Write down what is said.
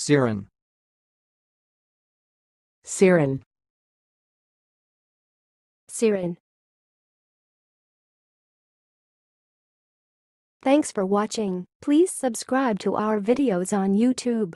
Siren. Siren. Siren. Thanks for watching. Please subscribe to our videos on YouTube.